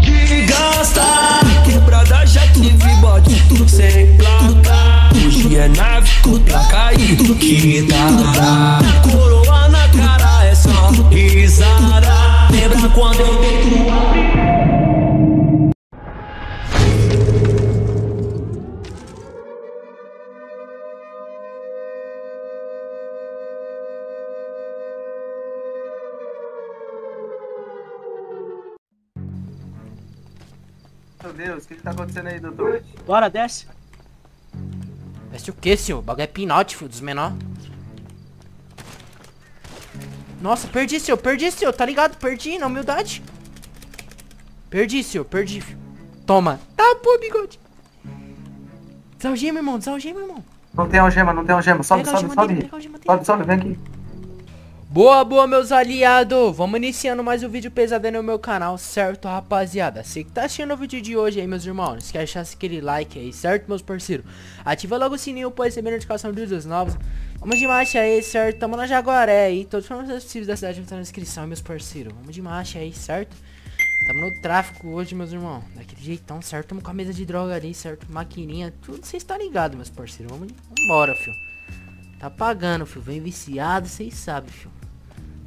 De gasta, quebrada já tive bode, sem placa. Hoje é nave com placa e que dá. Coroa na cara é só risada. Lembra quando eu dei tua Deus, o que, tá acontecendo aí, doutor? Bora, desce. Veste o que, senhor? O bagulho é pinote, filho, dos menor. Nossa, perdi, senhor, perdi, senhor, tá ligado? Perdi, na humildade. Perdi, senhor, perdi, filho. Toma. Tá, pô, bigode. Desalgema, irmão, desalgema, irmão. Não tem algema, não tem algema. Sobe, sobe, sobe. Sobe, sobe, vem aqui. Boa, boa, meus aliados! Vamos iniciando mais um vídeo pesado aí no meu canal, certo, rapaziada? Você que tá assistindo o vídeo de hoje aí, meus irmãos, não esquece de deixar aquele like aí, certo, meus parceiros? Ativa logo o sininho pra receber notificação de vídeos novos. Vamos de marcha aí, certo? Tamo na Jaguaré aí, todos os formas possíveis da cidade estão na descrição, meus parceiros. Vamos de marcha aí, certo? Tamo no tráfico hoje, meus irmãos. Daquele jeitão, certo? Tamo com a mesa de droga ali, certo? Maquininha, tudo vocês estão ligados, meus parceiros. Vamos embora, fio. Tá pagando, fio. Vem viciado, vocês sabem, fio.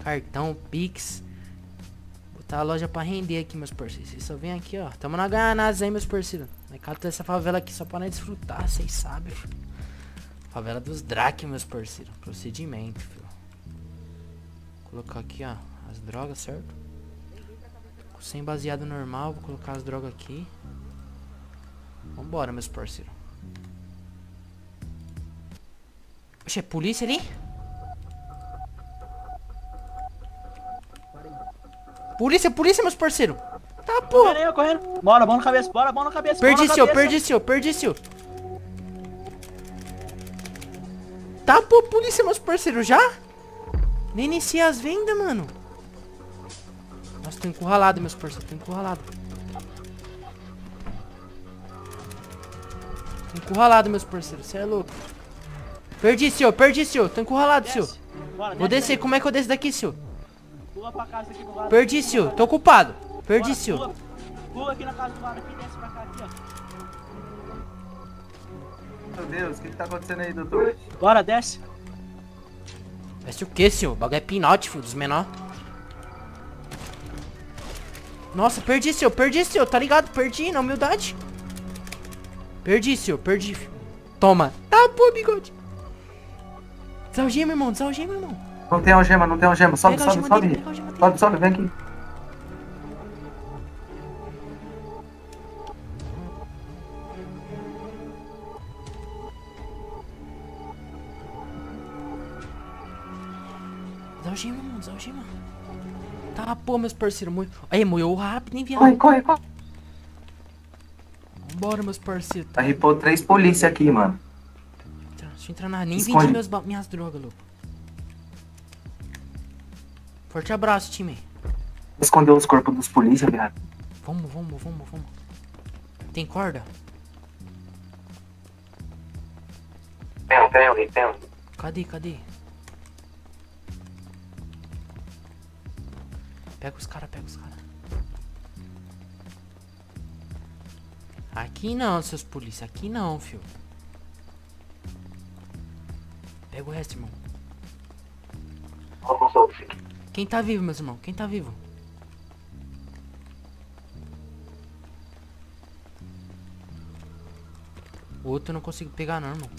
Cartão, Pix. Botar a loja pra render aqui, meus parceiros. Vocês só vem aqui, ó. Tamo na gananasa aí, meus parceiros. Vai catar essa favela aqui só pra nós desfrutar, vocês sabem, filho. Favela dos Drake, meus parceiros. Procedimento, filho. Vou colocar aqui, ó. As drogas, certo? Sem baseado normal, vou colocar as drogas aqui. Vambora, meus parceiros. Oxe, é polícia ali? Polícia, polícia, meus parceiros. Tá, porra. Correndo correndo. Bora, mão na cabeça, bora, mão na cabeça. Perdi, seu, perdi, seu, perdi, seu. Tá, pô, polícia, meus parceiros, já? Nem iniciei as vendas, mano. Nossa, tô encurralado, meus parceiros, tô encurralado. Tô encurralado, meus parceiros, você é louco. Perdi, senhor, perdi, senhor, tô encurralado, senhor. Desce. Bora, Vou desce descer, como é que eu desço daqui, senhor? Pula pra casa aqui do lado. Perdi, senhor, tô ocupado. Perdi, Bora, senhor. Pula, pula aqui na casa do lado aqui, desce pra cá aqui, ó. Meu Deus, o que, que tá acontecendo aí, doutor? Bora, desce. Veste o que, senhor? O bagulho é pinote, filho, dos menor. Nossa, perdi, senhor, perdi, senhor, tá ligado? Perdi, na humildade. Perdi, senhor, perdi, filho. Toma. Tá, pô, bigode. Desalgema, irmão, desalgema, irmão. Não tem algema, não tem algema. Sobe, sobe, algema sobe. dele. Sobe, sobe, vem aqui. Desalgema, irmão, desalgema. Tá, pô, meus parceiros. Moe... Aí, moeu rápido, hein, viado. Corre, corre, corre. Vambora, meus parceiros. Arripou três polícia aqui, mano. Deixa eu entrar na... Nem Esconde. vendi meus minhas drogas, louco. Forte abraço, time. Escondeu os corpos dos polícia, viado. Vamos, vamos, vamos, vamos. Tem corda? Tem, tem, tem. Cadê, cadê? Pega os caras, pega os caras. Aqui não, seus polícia. Aqui não, fio. Pega o resto, irmão. Quem tá vivo, meus irmãos? Quem tá vivo? O outro eu não consigo pegar não, irmão.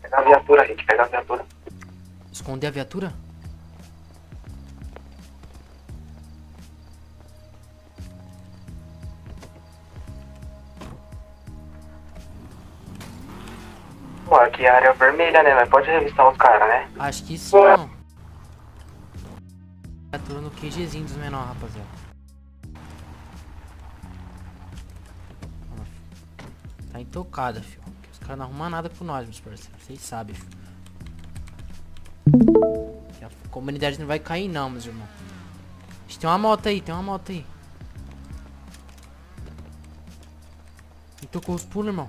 Pega a viatura, Rick, pega a viatura. Esconder a viatura? Aqui é área vermelha, né? Mas pode revistar os caras, né? Acho que sim, não. Viatura no QGzinho dos menores, rapaziada. Tá intocada, fio. Os caras não arrumam nada com nós, meus parceiros. Vocês sabem, fio. A comunidade não vai cair não, meus irmãos. Tem uma moto aí, tem uma moto aí. Me tocou os pulos, irmão.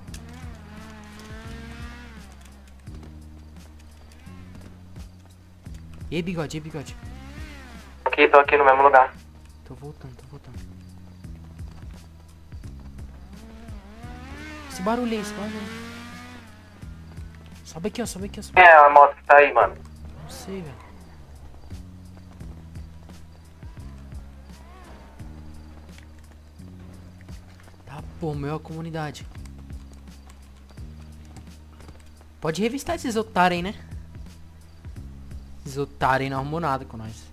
E aí, bigode, e aí, bigode? Aqui, tô aqui no mesmo lugar. Tô voltando, tô voltando. Esse barulho aí, esse barulho aí. Sobe aqui, ó, sobe aqui, ó. Sobe. É a moto que tá aí, mano? Não sei, velho. Tá, pô, meu a comunidade. Pode revistar esses otários aí, né? Esses otários aí não arrumou nada com nós.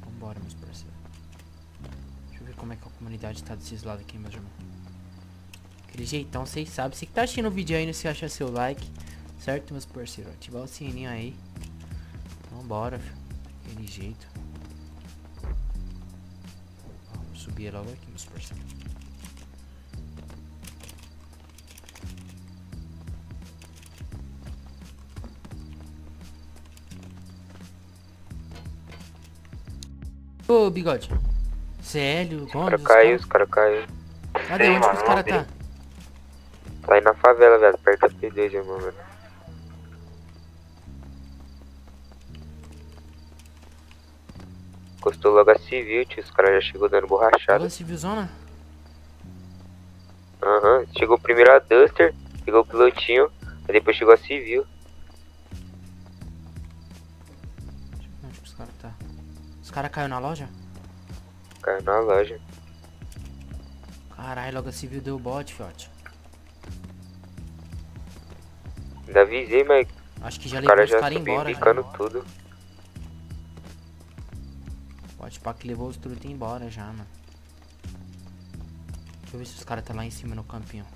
Vambora, meus parceiros. Deixa eu ver como é que a comunidade tá desses lados aqui, meus irmãos. Aquele jeitão, vocês sabem. Você que tá assistindo o vídeo aí, não se acha seu like. Certo, meus parceiros? Ativar o sininho aí. Vambora, filho. Aquele jeito. Vamos subir logo aqui, meus parceiros. Ô, bigode. Célio, Os Gomes, caras os caiu, os caras caiu. Cadê? Onde que os caras tá? Tá aí na favela, velho, perto da P2, irmão, velho. Encostou logo a civil, tio, os caras já chegou dando borrachada. Alô, Civilzona? Aham, chegou primeiro a Duster, pegou o pilotinho, aí depois chegou a civil. Os caras caiu na loja? Caiu na loja. Caralho, logo civil deu bot, fiote. Ainda avisei, mas Acho que já levou os caras embora. Já. bicando tudo. Pode pá que levou os truta embora já, mano. Deixa eu ver se os caras tá lá em cima no campinho.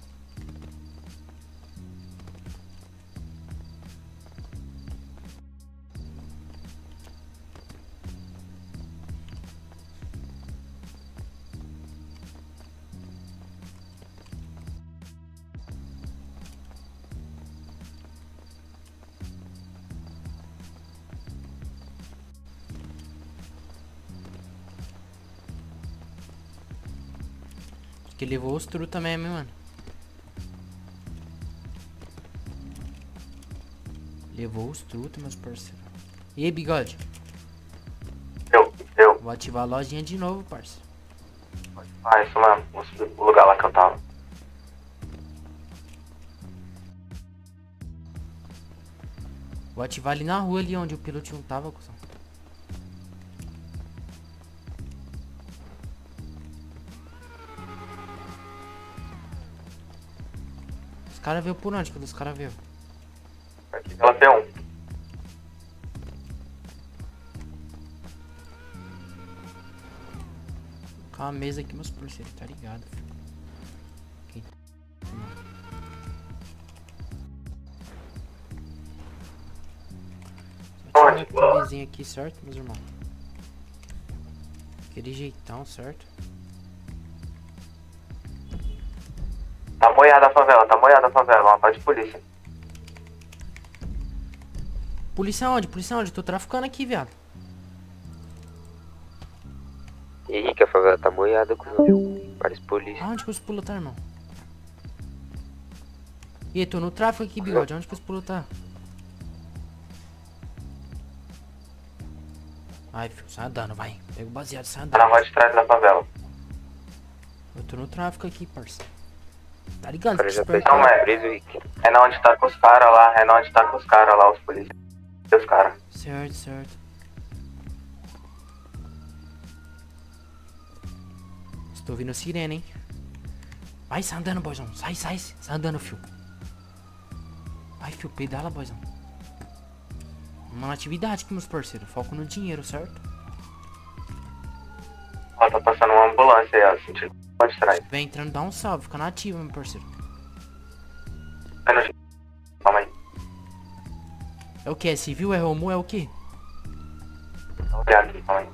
Levou os truta mesmo, hein, mano. Levou os truta, meus parceiros. E aí, bigode? Eu, eu. Vou ativar a lojinha de novo, parceiro. Ah, isso mesmo. Pro lugar lá que eu tava. Vou ativar ali na rua ali onde o piloto não tava, cuzão. Os caras veio por onde? Quando os caras veio? Aqui P1. Com a mesa aqui, meus parceiros, tá ligado, filho. Só Onde? aqui, certo, meus irmãos? Aquele jeitão, certo? Moiada a favela, tá moiada a favela. Uma parte de polícia. Polícia onde? Polícia onde? Tô traficando aqui, viado. E aí, que a favela tá moiada, cuzão. Vários polícia. Aonde que os pulos tá, irmão? E aí, tô no tráfico aqui, bigode. Onde que os pulos tá? Vai, filho, sai andando, vai. Pega o baseado, sai Tá na andando. rua de trás da favela. Eu tô no tráfico aqui, parça. Tá ligado? O cara Fica já esperto. Não, é. preso, Rick. É na onde tá com os caras lá. É na onde tá com os caras lá, os polícias. E os caras. Certo, certo. Estou ouvindo sirene, hein? Vai, sai andando, boizão. Sai, sai. Sai andando, fio. Vai, fio, pedala, boizão. Uma atividade aqui, meus parceiros. Foco no dinheiro, certo? Ó, tá passando uma ambulância aí, ó. Sentido lá de trás. Vem entrando, dá um salve. Fica na ativa, meu parceiro. Calma aí. É o que? É civil? É Romu? É o que? Olhada aqui, calma aí.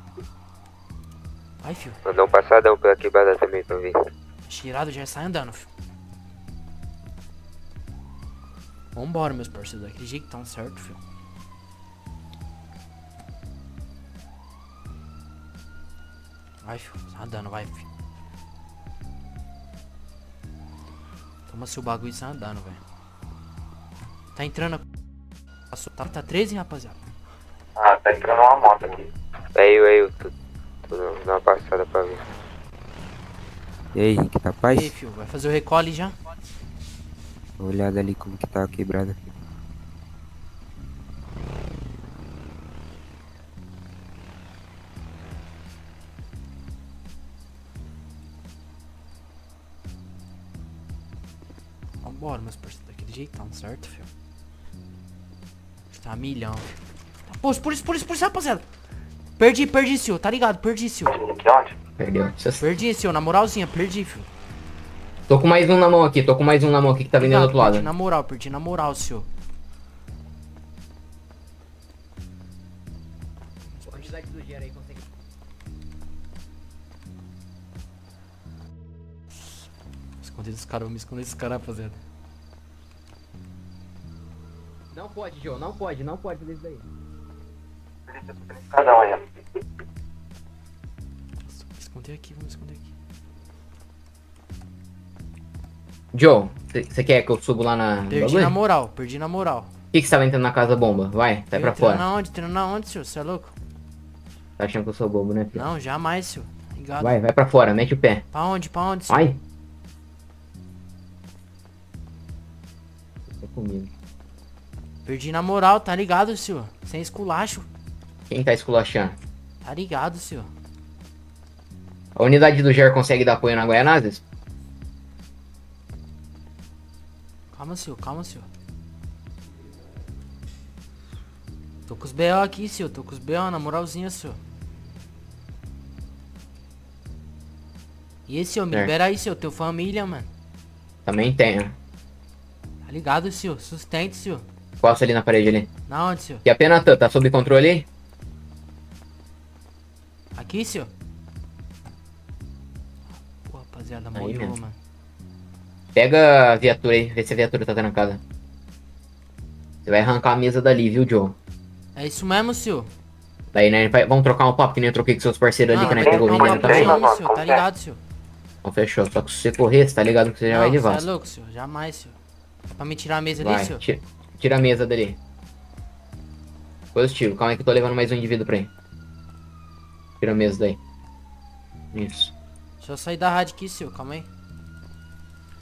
Vai, fio. Mandar um passadão pela quebrada também pra ver. Cheirado já sai andando, fio. Vambora, meus parceiros. Daquele jeitão, certo, fio? Vai, fio. Sai andando, vai, fio. Toma seu bagulho e sai andando, velho. Tá entrando a... Passou- Tá, tá 13, rapaziada. Ah, tá entrando uma moto aqui. Aí, aí, eu tô, tô dando uma passada pra ver. E aí, Henrique, tá E paz? aí, fio, vai fazer o recolhe já? Dá uma olhada ali como que tá a quebrada. Milhão, por isso, por isso, por isso, rapaziada. Perdi, perdi, senhor. Tá ligado? Perdi, senhor. Perdeu. Perdi, senhor. Na moralzinha, perdi, fio. Tô com mais um na mão aqui, tô com mais um na mão aqui que tá vindo do outro perdi lado. na moral, perdi na moral, senhor. Esconder dos caras, vou me esconder dos caras, rapaziada. Não pode, Joe, não pode, não pode fazer isso daí. Cada um aí. Nossa, vou me esconder aqui, me esconder aqui. Joe, você quer que eu subo lá na. Perdi bagulho? na moral, perdi na moral. Por que que você tava entrando na casa bomba? Vai, sai pra Entrando fora. na onde? Entrando na onde, senhor? Você é louco? Tá achando que eu sou bobo, né, filho? Não, jamais, senhor. Ligado. Vai, vai pra fora, mete o pé. Pra onde? Pra onde, senhor? Vai. Fica comigo. Perdi na moral, tá ligado, senhor? Sem esculacho. Quem tá esculachando? Tá ligado, senhor. A unidade do GER consegue dar apoio na Guaianazes? Calma, senhor, calma, senhor. Tô com os B.O. aqui, senhor. Tô com os B.O. na moralzinha, senhor. E esse, senhor, me Certo. libera aí, senhor. Teu família, mano. Também ó. Tá ligado, senhor? Sustente, senhor. Costa ali na parede ali. Na onde, senhor? E a Penatã, tá sob controle aí? Aqui, senhor? Pô, rapaziada, Aí mesmo. mano. Pega a viatura aí, vê se a viatura tá trancada. Você vai arrancar a mesa dali, viu, Joe? É isso mesmo, senhor. Daí, né, vamos trocar um papo que nem eu troquei com seus parceiros ali, Não, que nós não, pegou o não, não, também. não, Tá senhor. Tá ligado, senhor? Então fechou, só que se você correr, você tá ligado que você já vai de Não, cê vaso. é louco, senhor. Jamais, senhor. É Pra me tirar a mesa ali, Vai, senhor? Tira, a mesa dali. Positivo, calma aí que eu tô levando mais um indivíduo pra aí. Tira a mesa daí. Isso. Deixa eu sair da rádio aqui, senhor. Calma aí.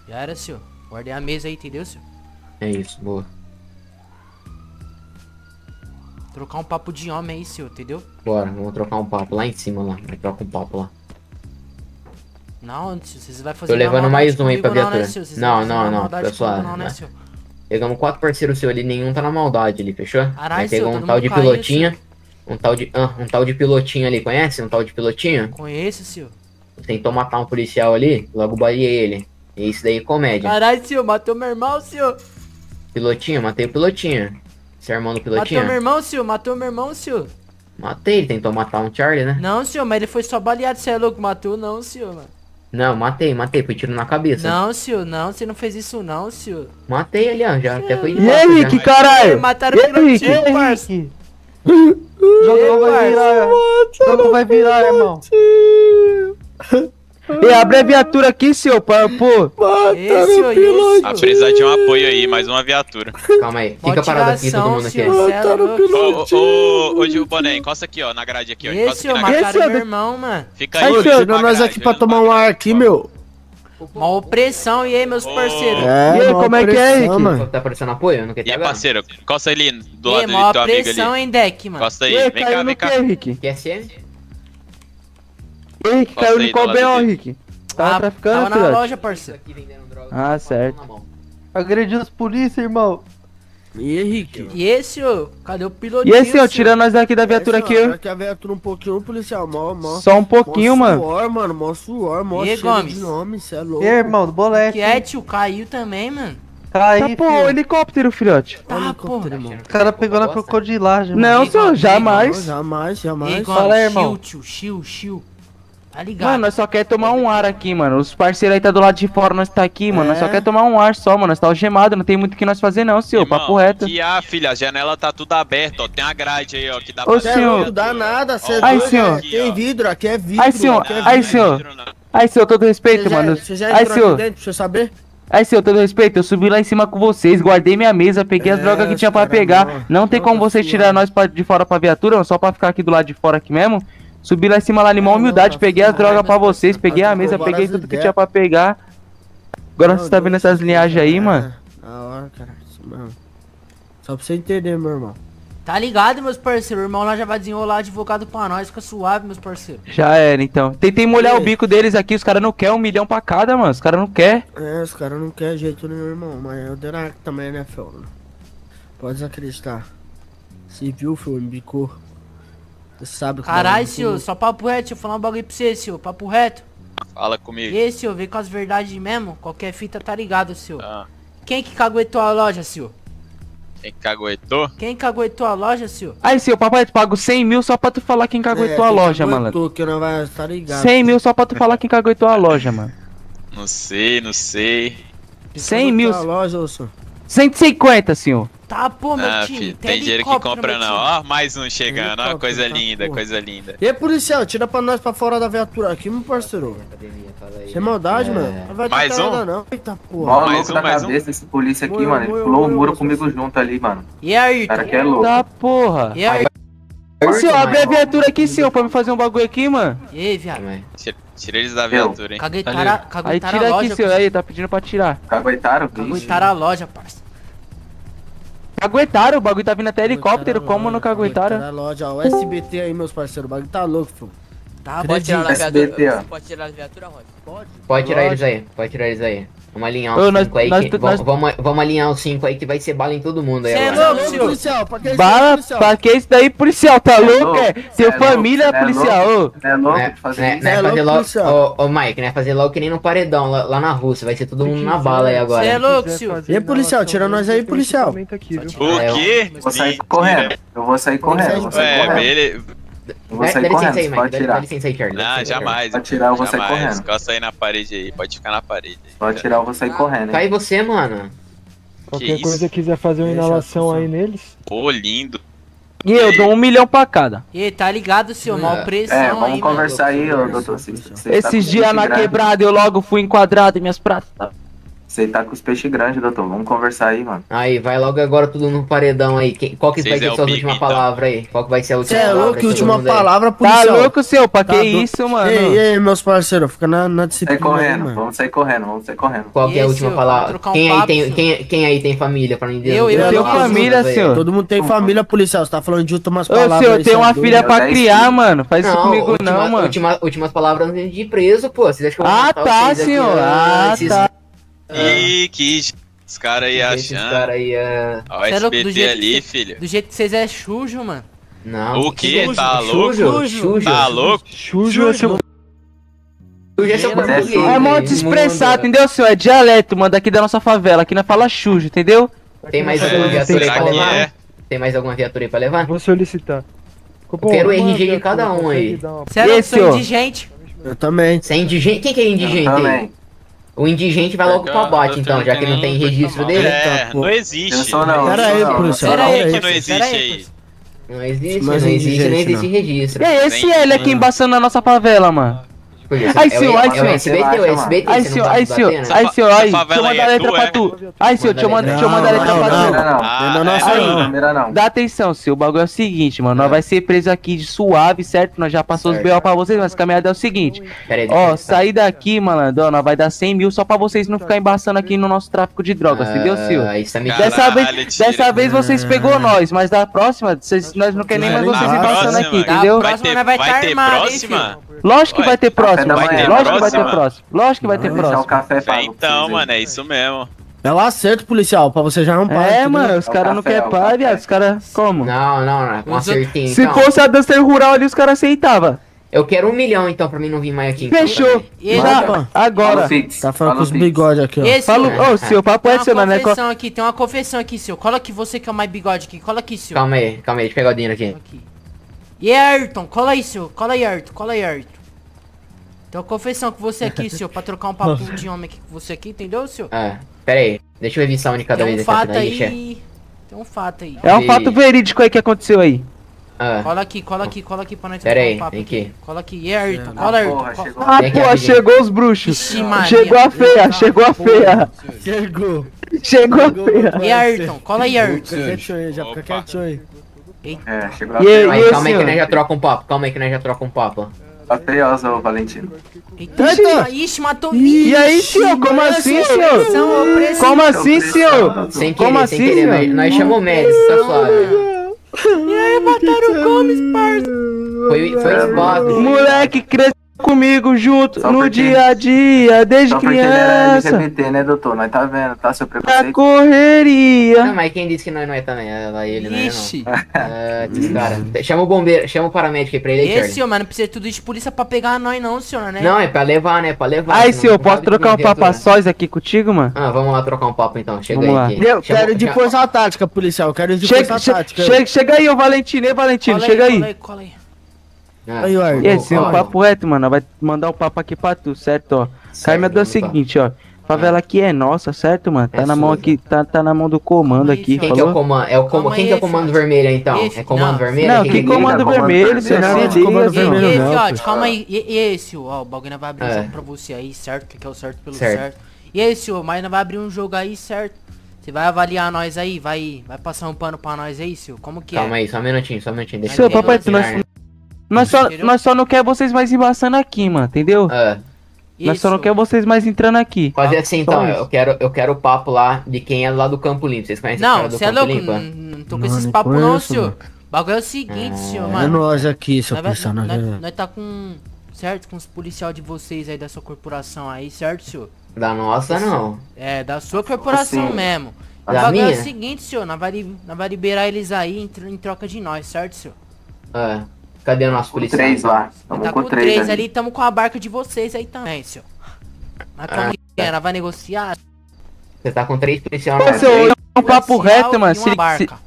Já era, senhor. Guardei a mesa aí, entendeu, senhor? É isso, boa. Trocar um papo de homem aí, senhor, entendeu? Bora, vamos trocar um papo lá em cima lá. Vai trocar um papo lá. Não, senhor, vocês vão fazer Tô levando mais um aí pra não, né, viatura. Não, não, não, maldade pessoal, comigo não, né, né? senhor? Pegamos quatro parceiros seus ali, nenhum tá na maldade ali, fechou? Caralho, Aí pegou senhor, um tal de caiu, pilotinha. Um tal de. Ah, um tal de pilotinho ali, conhece? Um tal de pilotinho? Conheço, senhor. Tentou matar um policial ali, logo baleei ele. E isso daí é comédia. Caralho, senhor, matou meu irmão, senhor. Pilotinho, matei o pilotinho. Você é irmão do Matou meu pilotinho? irmão, senhor. Matou meu irmão, senhor. Matei, ele tentou matar um Charlie, né? Não, senhor, mas ele foi só baleado, você é louco? Matou não, senhor, mano. Não, matei, matei, foi tiro na cabeça. Não, senhor, não, você não fez isso não, senhor. Matei ali, ó, já até foi de E aí, caralho? Mataram E o parça. Henrique? O jogo não vai virar. Jogo não vai virar, irmão. E abre a viatura aqui, seu pô. Esse, senhor, isso. Ah, precisa de um apoio aí, mais uma viatura. Calma aí, fica parado aqui, todo mundo aqui. cê é louco. Ô, ô, ô, Boné, encosta aqui, ó, na grade aqui, ó. Esse. Esse, mataram ó, meu irmão, mano. Fica Aí, aí, pra nós aqui pra tomar um ar aqui, ó. meu. Uma opressão, e aí, meus parceiros? É, E aí, como é que é, opressão, Henrique? mano? Tá parecendo apoio? Não quer E aí, parceiro, encosta ali do lado do amigo pressão, ali. hein, deck, mano. Encosta E aí, vem cá, vem que, cá. QSM? E aí, Henrique, Posso caiu no do qual B.O.? Henrique? Tava Ah, traficando, Tava na filhote? loja, parceiro. Ah, certo. Agrediu os polícia, irmão. E Henrique? E esse, ô? Cadê o E pilotinho? esse, ó, tirando nós daqui da viatura aqui, ó. Que a viatura um pouquinho, policial, mó, mó. Só um pouquinho, mó mano. suor, mano, mó suor, mó E aí, cheiro Gomes? de nome, cê é louco. E aí, irmão, do bolete. Que é, tio? Caiu também, mano. Tá aí, pô, o helicóptero, filhote. Tá, Helicóptero, porra. irmão. O cara pegou na crocodilagem, Não, Não, senhor, Não, jamais. jamais, E aí, jamais. Gomes, Fala aí, irmão. chill, tio, chill, chill. Tá ligado? Mano, nós só quer tomar um ar aqui, mano. Os parceiros aí tá do lado de fora, nós tá aqui, mano. Nós só É. quer tomar um ar só, mano. Nós tá algemado, não tem muito o que nós fazer não, senhor. Irmão, Papo reto. E a filha, a janela tá tudo aberta, ó. Tem a grade aí, ó, que dá Ô, pra é senhor. louco, dá nada, cê é doido, senhor. é- Tem vidro, aqui é vidro. Ai, senhor. aqui é Ai, vidro. senhor. Vidro não. Ai, senhor, todo respeito, Você já- mano. Você já Ai, entrou senhor. aqui dentro, deixa eu saber? Aí, senhor, todo respeito, eu subi lá em cima com vocês, guardei minha mesa, peguei as É, drogas que tinha pra cara pegar. não- Não tem não como vocês tirar nós pra, de fora pra viatura, mano, só pra ficar aqui do lado de fora aqui mesmo. Subi lá em cima lá, animal Não, humildade, peguei as drogas pra vocês, peguei a mesa, peguei tudo que tinha pra pegar. Agora você tá vendo essas segundos, linhagens aí, é, mano? Da hora, cara. Isso mesmo. Só pra você entender, meu irmão. Tá ligado, meus parceiros? O irmão lá já vai desenrolar advogado pra nós. Fica suave, meus parceiros. Já era, então. Tentei molhar o bico deles aqui, os caras não querem um milhão pra cada, mano. Os caras não querem. É, os caras não querem jeito nenhum, irmão. Mas eu Derac também, né, filho? Pode desacreditar. Se viu, filho, me bicou. Você sabe que Caralho, bagulho senhor, só papo reto. Deixa eu falar um bagulho pra você, senhor. Papo reto. Fala E comigo. aí, senhor, vem com as verdades mesmo. Qualquer fita tá ligado, senhor. Ah, Quem que caguetou a loja, senhor? quem caguetou? Quem caguetou a loja, senhor? Aí, seu papai, tu pago 100 mil só pra tu falar quem caguetou É, a loja, mano. Que não vai estar ligado. 100 mil só pra tu falar quem caguetou a loja, mano. Não sei, não sei. 100 mil. A loja, senhor. 150, senhor. Tá, pô, meu Ah, time. filho, tem tem dinheiro que compra não. Ó, mais um chegando. Ó, coisa tá, linda, porra. coisa linda. E aí, policial, tira pra nós pra fora da viatura aqui, meu parceiro. Sem maldade, É. mano. Não vai ter Mais nada, um? não. Eita porra. Mó Mais um, da mais um. cabeça esse polícia aqui, Moio, mano. Ele pulou o muro comigo junto ali, mano. E aí, O cara que é louco. Tá, porra. E aí, Ô, senhor, abre a viatura aqui, senhor, pra me fazer um bagulho aqui, mano. e aí, viado? Aí. Tira, eles da viatura, hein? Caguetaram, Aí caguetaram a tira aqui, loja. senhor. Aí, tá pedindo pra tirar. Caguetaram? Vixe. Caguetaram a loja, parça. Caguetaram, o bagulho tá vindo até helicóptero, como não loja, caguetaram? caguetaram a loja, ó. O SBT aí, meus parceiros. O bagulho tá louco, filho. Tá, Pode tirar. SBT, ó. Pode tirar a viatura, Rod? Pode tirar eles aí, pode tirar eles aí. Vamos alinhar os nós- 5 aí. nós- que- nós- vamos, vamos, vamos alinhar os 5 aí que vai ser bala em todo mundo aí. Cê é louco, senhor. policial, pra que Bala, policial? pra que isso daí, policial? Tá louco, louco? é? Cê Seu é louco, família, cê é policial, ô. Você é louco Né, de fazer né, isso? né, É fazer louco, logo, policial. ô, ô Mike, né, fazer logo que nem no paredão lá, lá na Rússia, vai ser todo mundo na bala aí agora. Você é louco, senhor? E aí, policial, tira nós aí, policial. O É, quê? Eu vou sair correndo. Eu vou sair correndo. Eu vou sair É, correndo. beleza. Eu vou Dá, sair dá licença correndo. aí, pode dá, dá tirar. licença aí, dá Não, aí, jamais. Pode tirar, eu vou sair correndo. Encosta aí na parede aí, pode ficar na parede aí. Pode tirar, eu vou sair correndo. Hein? você, mano. Qualquer coisa quiser fazer uma inalação aí neles. Pô, lindo. E eu dou um milhão pra cada. E aí, tá ligado, senhor? Mal pressão É, aí, vamos mano. conversar aí, ô, doutor. Tá Esses dias na grande. quebrada eu logo fui enquadrado em minhas pratas. Você tá com os peixes grandes, doutor. Vamos conversar aí, mano. Aí, vai logo agora tudo no paredão aí. Quem- qual que Vocês vai ter é o suas Big, últimas então. palavras aí? Qual que vai ser a Você última é palavra? louco, de todo última mundo aí? palavra, Tá policial. louco, seu? Pra que Tá do- isso, mano? Ei, ei, meus parceiros, fica na, na disciplina Sai aí, correndo, mano. vamos sair correndo, vamos sair correndo. Qual que é a última ó, palavra? um Quem, aí papo, tem, senhor. quem, quem aí tem família pra ninguém? Eu, eu, Eu tenho eu, família, senhor. Todo mundo tem família, policial. Você tá falando de últimas Ô, palavras. senhor, aí, tem cê é uma filha Eu pra criar, mano. Faz isso Não, comigo última, não, mano. Última, últimas palavras de preso, pô. Que eu Ah, tá, senhor. ó, Ah, tá. Ih, que j- os caras aí achando. caras aí, é... Ó, o é SBT jeito ali, que- filho. Do jeito que vocês é chujo, mano. Não. O quê? Sujo, Tá louco? Tá louco? Sujo é seu... É É. É modo de expressar, entendeu, senhor? É dialeto, mano, daqui da nossa favela. Aqui nós fala chujo, entendeu? Tem mais É, alguma viatura aí pra que levar? é? Tem mais alguma viatura aí pra levar? Vou solicitar. Eu quero o RG de cada um aí. Você é louco, Esse, sou ó. indigente. Eu também. Você é indigente? Quem que é indigente Eu aí? O indigente vai logo bate, tô então, já que não tem registro dele. mal. É, não existe. Sou não. Pera aí, policial. Pera aí, que não existe aí. Não existe, não existe, não existe registro. E é esse ele aqui embaçando na nossa favela, mano. Por isso, Ai, é o- senhor, ai, é o senhor. SBT, é o SBT, não senhor, ai, me senhor, ai, senhor, deixa eu aí mandar a é letra pra é? tu. Ai, senhor, deixa eu mandar a letra Não, pra não, tu. Primeira não. Ah, Não, não, é. não. Não. Dá atenção, senhor. O bagulho é o seguinte, mano. Nós vai ser preso aqui de suave, certo? Nós já passamos os. BO pra vocês, mas a caminhada é o seguinte. Aí, Ó, sair daqui, malandro, nós vai dar 100 mil só pra vocês não ficar embaçando aqui no nosso tráfico de drogas, entendeu, senhor? Ah, tá Dessa vez, dessa vez vocês pegou nós, mas da próxima, nós não queremos nem mais vocês embaçando aqui, entendeu? Da Vai próxima ter, vai ter próxima? Lógico que vai ter próximo, da manhã. lógico que vai ter próximo. Lógico que vai ter próximo. então, mano, é isso mesmo. É o acerto, policial, pra você já não parar. É, mano, os É caras não querem é café. viado. Os caras, como? Não, não, não, com Os acertinho, Se então. fosse a dança rural ali, os caras aceitavam. Eu quero um milhão, então, pra mim não vir mais aqui. então, Fechou. E Já, Manda. agora. Tá falando Fala com os bigodes aqui, ó. Esse, Fala, ó, ô, seu papo tem é uma seu, né? né? confissão aqui, tem uma confissão aqui, senhor. Cola aqui você que é o mais bigode aqui. Cola aqui, senhor. Calma aí, calma aí, deixa eu pegar o dinheiro aqui. Aqui. E aí, Ayrton, cola aí, senhor. Cola aí, Ayrton. Cola aí, Ayrton. Tem uma confissão com você aqui, senhor, pra trocar um papo de homem aqui com você aqui, entendeu, senhor? Ah, pera aí, deixa eu revisar um de cada Tem vez um aqui fato deixa. aí. Tem um fato aí. É um fato verídico aí que aconteceu aí. Ah, Cola aqui, cola aqui, cola aqui pra nós Pera trocar aí, um papo vem aqui. Cola aqui. E aí, Ayrton? É, Cola, Ayrton. Porra, Cola- chegou. Ah, aqui, rapidinho. chegou os bruxos. Ixi, Maria. Chegou a feia, chegou a feia. Chegou. Chegou a feia. E Ayrton? Cola aí, Ayrton. Fica quietinho aí, já fica quietinho aí. É, chegou a E aí, feia. Aí, calma aí que nós já troca um papo. Calma aí que nós já troca um papo. Tá feiosa, ô Valentino. Eita, Eita. ixi, matou. E aí, senhor, como assim, senhor? Como assim, senhor? Sem Como querer, sem assim, querer. Nós, nós chamamos o médico, tá suave. E aí, mataram o Gomes, parça. Foi, foi espada. Moleque cresceu comigo junto Só no dia a dia, desde Só porque ele era criança. LGBT, né, doutor? Nós tá vendo, tá? Seu preconceito. Não, correria. mas quem disse que nós não é também? Ela, ele, não é Ixi. não. Ah, esse cara. Chama o bombeiro, chama o paramédico aí pra ele aí, Esse, senhor, mas não precisa tudo de polícia pra pegar nós, não, senhor, né? Não, é pra levar, né? Pra levar. Aí, senão senhor, não posso trocar um ninguém, papo a sós aqui contigo, mano? Ah, vamos lá trocar um papo então. Chega Vamos aí. lá. aqui. Eu Chama- quero de já- força tática, policial. Eu quero de Chega, força chega, tática. chega, chega aí, ô Valentino, ei, Valentino, Cola chega Cola aí. aí, cola aí. Ah, Aí, Ayrton. E aí, senhor, Ó, papo reto, mano, vai mandar o papo aqui pra tu, certo, ó. Caimento é o seguinte, ó. Favela aqui é nossa, certo, mano? Tá É na mão sua. aqui, tá, tá na mão do comando Calma aí, aqui. Quem que é o falou? comando? É o comando. Calma Quem que é o aí, comando vermelho então? Esse- É comando não. vermelho? Não, Quem que que comando comando vermelho, senhor, Não, comando liga, vermelho. senhor. E, não, calma aí. E, e esse, ó, o bagulho vai abrir um É. jogo pra você aí, certo? Que que é o certo pelo Certo. certo. E esse, ó, mas vai abrir um jogo aí, certo? Você vai avaliar nós aí, vai, vai passar um pano pra nós aí, senhor? Como que Calma é? aí, só um minutinho, só um minutinho. Deixa Senhor, eu papai, nós- né? Nós só, Entendeu? nós só não quer vocês mais embaçando aqui, mano, entendeu? Ah, Nós só não Isso. quer vocês mais entrando aqui. fazer assim então, Só isso. eu quero, eu quero o papo lá de quem é lá do Campo Limpo. Vocês conhecem esse Não, cara do você é Campo louco, Limpo? não, não tô com esses papos não, senhor. O bagulho é o seguinte, senhor, É mano. nós aqui, seu policial. nós nós- nós tá com. Certo? Com os policial de vocês aí da sua corporação aí, certo, senhor? Da nossa, não. É, da sua corporação Sim. mesmo. O Da bagulho é minha? o seguinte, senhor, nós vai, nós vai liberar eles aí em, em troca de nós, certo, senhor? Ah, cadê o nosso Com policial? três lá. Tamo tá com com três três ali. ali, tamo com a barca de vocês aí também, senhor. Mas como Ah, que é? Nós vai negociar? Você tá com três policiais Ô, na senhor, frente? é um papo Policial reto, mano. Se, uma se, barca.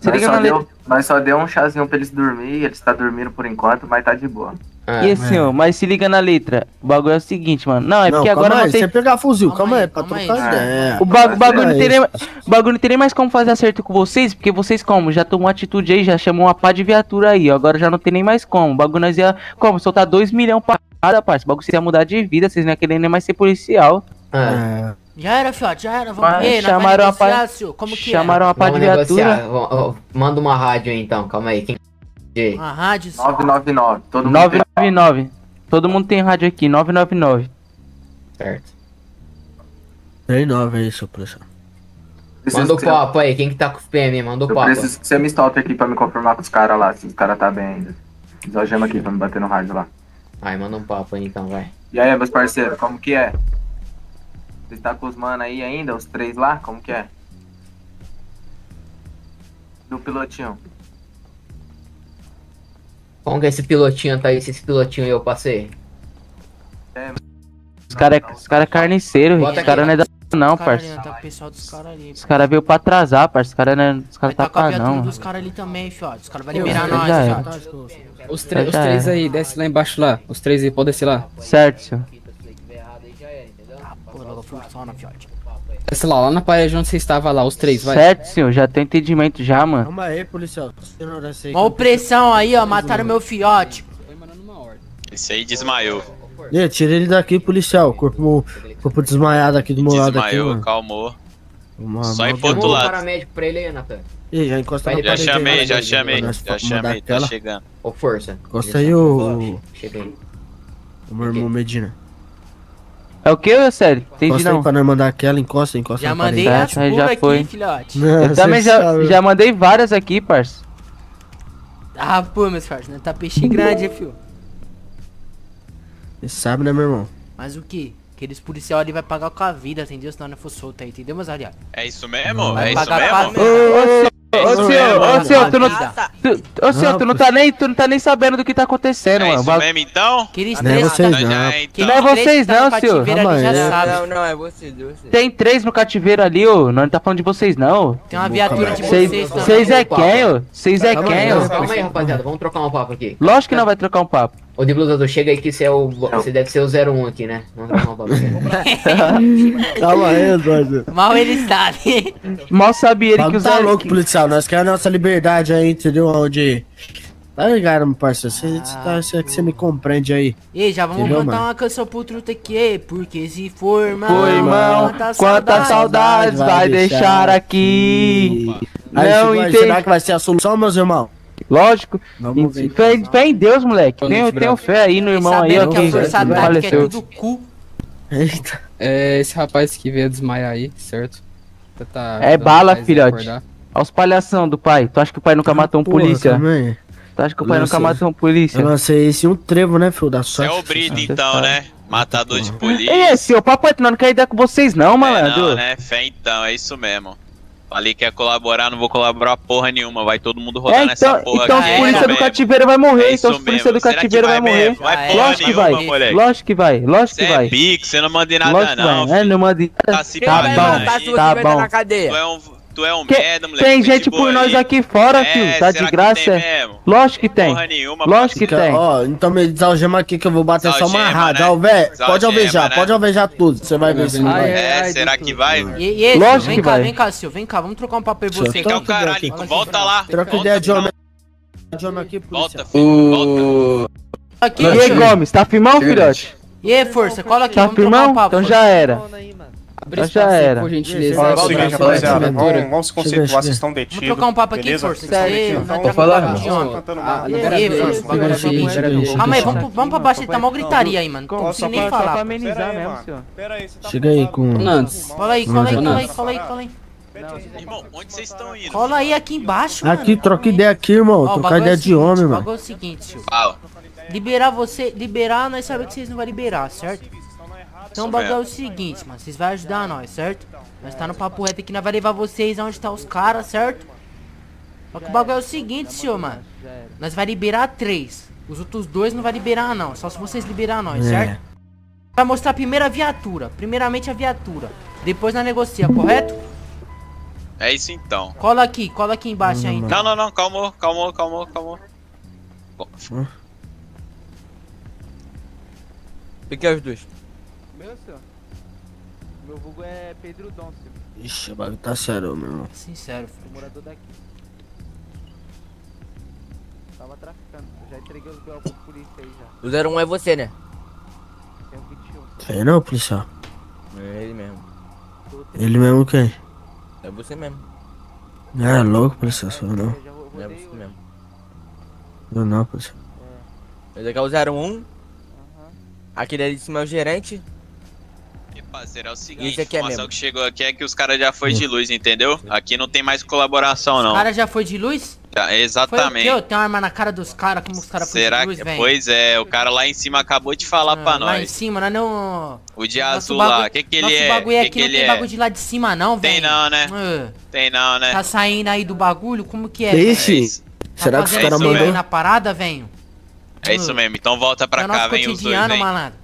se Nós liga só, deu, nós só deu um chazinho pra eles dormir, eles tá dormindo por enquanto, mas tá de boa. Ah, E assim, ó, mas se liga na letra. O bagulho é o seguinte, mano. Não, é Não, porque calma agora aí, não tem. você pegar fuzil, Calma calma aí, aí, pra calma trocar ideia. O, ba- o bagulho não É teria, bagulho não teria mais como fazer acerto com vocês, porque vocês como? Já tomou atitude aí, já chamou uma pá de viatura aí, ó, agora já não tem nem mais como. O bagulho nós ia, como, soltar 2 milhões pra cada, parça. O bagulho vocês ia mudar de vida, vocês não iam querer nem mais ser policial. ah. É, Já era, fiote, já era. Vamos ver, chamaram a pá- senhor. Como que Chamaram uma pá de viatura. Ó, Manda uma rádio aí então, calma aí. Quem... Uma rádio, senhor. 999, todo mundo tem 999. Todo mundo tem rádio aqui, 999. Certo. tem nove aí, seu. Preciso Manda o você- papo aí, quem que tá com os PM? Manda o Eu papo. preciso que você me stolte aqui pra me confirmar com os caras lá, se os caras tá bem ainda. Desojama aqui pra me bater no rádio lá. Aí, manda um papo aí então, vai. E aí, meus parceiros, como que é? Vocês tá com os mano aí ainda, os três lá? Como que é? Do pilotinho. Como que esse pilotinho tá aí? Se esse pilotinho eu passei? Os caras é, os cara é carniceiro, Bota os caras não é da não, Os cara parça. Tá pessoal dos caras ali. Os caras veio pra atrasar, parça. Os caras não, os Vai caras tá tá pra não. dos caras ali também, fiote. Os caras vão liberar nós, já fiote. Os, tre- os três é. aí, desce lá embaixo lá. Os três aí, pode descer lá. Certo, senhor. Pô, logo funciona, fiote. Desce lá, lá na parede onde você estava lá, os três, vai. Certo, senhor. Já tem entendimento já, mano. Calma aí, policial. Uma opressão aí, ó. Mataram meu fiote. Esse aí desmaiou. Ih, tira ele daqui, policial. Corpo, corpo desmaiado aqui do meu lado aqui, Desmaiou, mano. calmou. Uma- Só ir pro outro lado. paramédico pra ele aí, Nathan. Ih, já encosta na Já chamei, já chamei, já chamei, tá aquela. chegando. Ô, força. Encosta aí, o, Chega aí. o meu irmão Medina. É o que, sério? Entendi Encosta não. pra nós mandar aquela, encosta, encosta Já mandei as Tá, já pulas foi. aqui, filhote. Não, Eu também já, sabe. já mandei várias aqui, parça. Ah, pô, meus fiotes, né? Tá peixe grande, hein, fio. Cê sabe, né, meu irmão? Mas o que? Aqueles policial ali vai pagar com a vida, entendeu? Senão não for solto aí, entendeu, meus aliados? É isso mesmo? Vai É isso mesmo? vida. Ô, senhor, mesmo, ô, senhor, tu não, vida. tu, ô, senhor, tu não tá nem, tu não tá nem sabendo do que tá acontecendo, É mano. mesmo então? Aqueles Não é três vocês, tá- Então não. já é então. Não é vocês tá não, senhor. Não, não, é você, você. Tem três no cativeiro ali, ô. Não tá falando de vocês, não. Tem uma viatura de Vocês vocês também. vocês é quem, ô? Vocês é quem, ô? Calma aí, rapaziada. Vamos trocar um papo aqui. Lógico que não vai trocar um papo. Ô, de blusa azul, chega aí que você é o. Você deve ser o 01 aqui, né? Vamos um papo aqui. Calma aí, Eduardo. Mal ele sabe. Mal sabe ele que Bagulho os tá louco, que- policial. Nós queremos a nossa liberdade aí, entendeu? Onde Tá ligado, meu parceiro? Você, você tá, você, você me compreende aí. E já vamos Entendeu, cantar mano? uma canção pro truta aqui, porque se for, irmão, Foi, irmão, quantas saudades vai deixar aqui? Não entendi. será que vai ser a solução, meus irmãos? Lógico. Vamos ver. Fé, fé em Deus, moleque. Tenho, tenho brother. fé aí no irmão aí, ó, que a que força tática é faleceu. tudo cu. Eita. É, esse rapaz que veio desmaiar aí, certo? Tá- É bala, filhote. Olha os palhação do pai. Tu acha que o pai nunca matou um Porra, polícia? também. Tu acha que o pai Eu nunca matou um polícia? Eu lancei esse e um trevo, né, filho? Da É sorte. o Brito Você então, sabe. né? Matador de polícia. Ei, esse, o papo é tu não quer ideia com vocês não, É, malandro. não, né? Fé então, é isso mesmo. Falei que ia colaborar, não vou colaborar porra nenhuma. Vai todo mundo rodar É, nessa então, porra então aqui. os é polícia do cativeiro vai morrer, É então os polícia mesmo. do que cativeiro vai vai morrer. mesmo? Vai Ah, porra Lógico que nenhuma, vai, moleque. lógico que vai, lógico Você que é vai. pique, você não manda em nada Lógico que não. vai, é, não manda Tá se Tá bom, tá bom. Tu é um, tu é um Que- merda, moleque. Tem de gente por boa nós aí. aqui fora, É, filho, tá de que graça. tem é. mesmo? Lógico que tem. Porra nenhuma, Lógico que tem. Ó, então me desalgema aqui que eu vou bater só uma Desalgema, rada. né? Pode Desalgema, alvejar, né? pode alvejar tudo. Você vai ver se não Ai, vai. É, será que vai? E, e Lógico vem que cá, vai. vem cá, Sil, vem cá, vamos trocar um papo aí você. Fica o Troca ideia caralho, volta lá. Troca Volta, ideia de não. homem. De homem aqui. Volta, filho, volta. Aqui, E aí. Gomes, tá firmão, filhote? E aí, força, cola aqui, Tá um firmão? papo. Então força. já era. Abre Já espaço aí, era. por gentileza. É o seguinte, rapaziada, vamos, vamos se conceituar, vocês estão Vamos detidos. trocar um papo aqui, então, trocar um papo vamos de homem. cantando Ah, nada. libera E aí, a vez, força, bagulho libera é a vez, bagulho. libera a vez. Calma aí, vamos, vamos pra baixo, tá mó gritaria aí, mano. Não consigo nem falar. tá Chega aí com-. Nantes. Cola aí, cola aí, cola aí, cola aí, cola aí. Irmão, onde vocês estão indo? Cola aí aqui embaixo, mano. Aqui, troca ideia aqui, irmão. Ó, o é ideia o de homem, O mano. bagulho é o seguinte, tio. Fala. Liberar você, liberar, nós sabemos que vocês não vão liberar, certo? Então o bagulho é o seguinte, mano, vocês vão ajudar nós, certo? Nós tá no papo reto aqui, nós vai levar vocês aonde tá os caras, certo? Só que o bagulho é o seguinte, senhor, mano. Nós vai liberar três. Os outros dois não vai liberar não, só se vocês liberar nós, É. certo? Vai mostrar primeiro a viatura, primeiramente a viatura. Depois nós negocia, correto? É isso então. Cola aqui, cola aqui embaixo então. Não, não, não, calmou, calmou, calmou, calmou. O que é os dois? Meu, senhor. Meu vulgo é Pedro Dom, senhor. Ixi, o bagulho tá sério, meu irmão. Sincero, filho. Sou morador daqui. Tava traficando. Eu já entreguei os B.O. pra polícia aí já. O 01 é você, né? Tenho 21. Sei não, policial. É ele mesmo. Ele mesmo quem? É você mesmo. É louco, policial. Sou eu não. É rodei você o... mesmo. Eu não, policial. Esse aqui é o 01. Aquele ali de cima é o gerente. E, parceiro, é o seguinte, aqui é a informação mesmo. que chegou aqui é que os caras já foi de luz, entendeu? Aqui não tem mais colaboração, O não. cara já foi de luz? Já- Foi o exatamente. quê? Tenho uma arma na cara dos caras, como os caras foram Será de luz, que. velho. Pois é, o cara lá em cima acabou de falar pra Ah, Lá em nós. cima, nós não... O de Nosso azul bagulho- lá, o que que ele Nosso é? bagulho que aqui que não ele tem é? bagulho de lá de cima não, velho. Tem não, né? Ah, Tem não, né? Tá saindo aí do bagulho, como que é? É Ixi, Tá será que os fazendo caras mandou? na parada, velho? é isso mesmo. Então volta pra é cá, nosso vem os dois, malandro.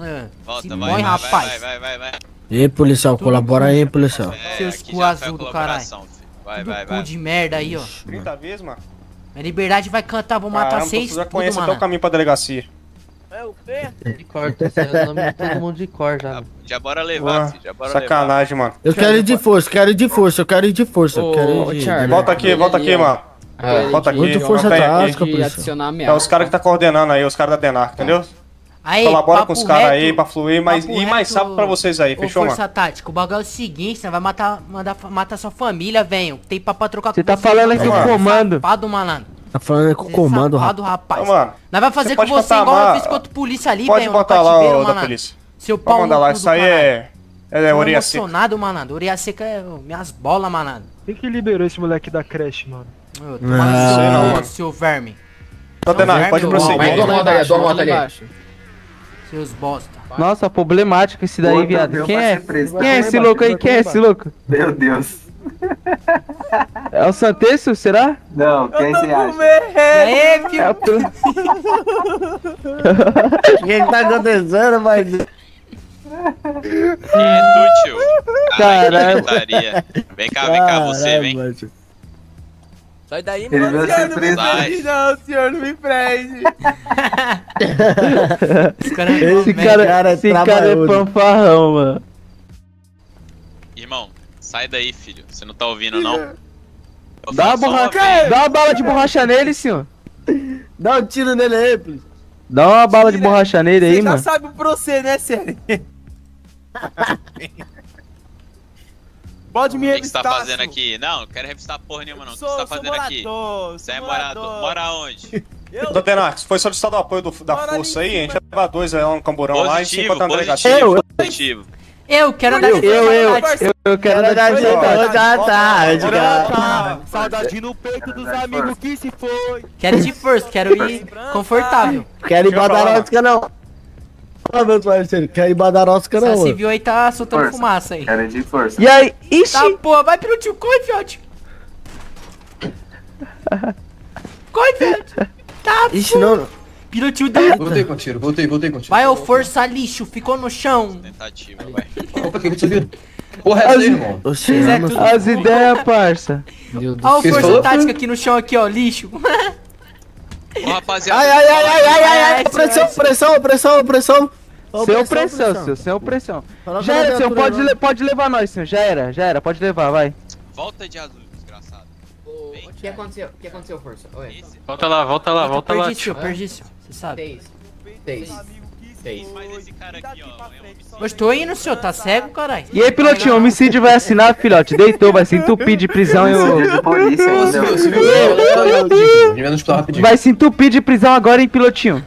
Ah, Volta, vai, morre, vai, rapaz. vai, vai, vai, vai. Ei, policial, colabora aí, policial. É, Seus cu azul do filho. Vai, Tudo vai, cu vai. de merda aí, ó. 30 vezes, mano? A liberdade vai cantar, vou matar Caramba, seis, você já tudo, conhece até o caminho pra delegacia. De cor, tô saindo o nome de todo mundo de cor já. Já bora levar, Ué, filho. Já bora levar. Sacanagem, mano. Eu quero ir de força, quero ir de força, eu quero ir de força. Eu quero Ô, ir de... Volta aqui, volta aqui, mano. Ah, Volta aqui. Muito força tática, policial. É os caras que tá coordenando aí, os caras da Denar, entendeu? Aí, Colabora com os caras aí pra fluir mais, papo e mais rápido pra vocês aí, fechou, mano? Força Tática, o bagulho é o seguinte, você vai matar, mandar, matar sua família, velho. Tem papo pra trocar Você com tá você, falando aqui é o comando. Safado, malandro. Tá falando com o é comando, safado, rapaz. rapaz. Ô, mano, Nós vai fazer com pode você igual eu fiz com outro polícia ali, Pode velho. no botar lá o da polícia. Seu pau Pode mandar lá, isso aí é. É Tô orelha seca. emocionado, malandro. Orelha seca é minhas bolas, malandro. Quem que liberou esse moleque da creche, mano? Ô, Ah, toma no sei não, seu, mano. verme. Tá, Denar, pode prosseguir. Uma moto ali, dou uma moto ali. Seus bosta. Nossa, problemático esse daí, viado. Quem é? Quem é esse louco aí? Quem é esse louco? Meu Deus. É o Santesso, será? Não, quem você acha? Aí, filho? É o... pro- O que que tá acontecendo, vai? Quem é tu, tio? Caralho, que. Vem cá, vem cá, você, vem. Sai daí, Ele mano. veio ser preso. Vai. Não, senhor, não me prende. Esse cara é Esse cara, cara é esse cara é fanfarrão, mano. Irmão, sai daí, filho. Você não tá ouvindo, não? Eu Dá uma, borracha, vez. dá uma bala de borracha nele, senhor. Dá um tiro nele aí, please. Dá uma bala de borracha nele aí, Você já mano. sabe o proceder, né, sério? Pode me O que você tá revistar, fazendo aqui? Não, não quero revistar porra nenhuma não. O que Sou- você tá sou fazendo aqui? morador, Você é sou morador. morador. Mora onde? Ô, Denax, foi solicitado o apoio do- da força aí, a gente vai levar dois aí lá no camburão lá e se Positivo, encontrar na positivo, delegacia. positivo. Eu quero andar Eu, de eu, eu, força, eu, eu quero andar de verdade. à tarde, cara. Saudade no peito dos amigos que se foi. Quero ir de força, quero ir confortável. Quero ir eu badarótica não. Ó, meu parceiro, quero ir badarótica não, Essa mano. civil aí tá soltando Força. fumaça aí. Quero de força. E aí, ixi, Tá, porra, vai pro tio, corre, fiote. Corre, fiote. Tá, Ixi, não, não. pilotinho deu. Voltei com tiro, voltei, voltei com tiro. Vai, ô força lixo, ficou no chão. Tentativa, vai. Opa, que subiu. Porra, é irmão. Vamos- tudo- as ideias, parça. Ó o que você força tática aqui no chão, aqui, ó, lixo. Ô, rapaziada. Ai, ai, ai, ai, ai, ai, pressão, pressão, pressão, pressão. Ó, Sem opressão, seu, sem opressão. Coloca Já era, senhor, pode, le- pode levar nós, senhor. Já era, já era, pode levar, vai. Volta de azul, desgraçado. O que aconteceu? O que aconteceu, força? Oi. Esse Volta lá, volta lá, volta lá. Perdício, perdício, você sabe. Seis. Seis. Seis. mas esse cara aqui, ó, é um homicídio. Eu tô indo, senhor, tá cego, caralho? E aí, pilotinho, homicídio vai assinar, filhote. Deitou, vai se entupir de prisão e o... Polícia. Vai se entupir de prisão agora, hein, pilotinho.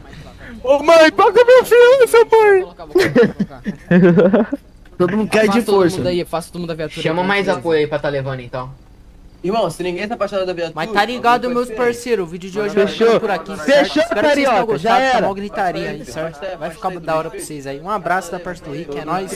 Ô mãe, paga minha fiança, pai. Vou colocar, vou colocar, vou colocar. Todo mundo quer de força. mundo aí, faça todo mundo da viatura. Chama mais apoio aí pra tá levando então. Irmão, se ninguém tá apaixonado da viatura... Mas tá ligado, meus parceiros, o vídeo de hoje vai Fechou. ficando por aqui? Fechou, Espero que vocês tenham já gostado, era. tá mó gritaria aí, certo? Vai ficar da hora pra vocês aí. Um abraço da parte do Rick, é nóis.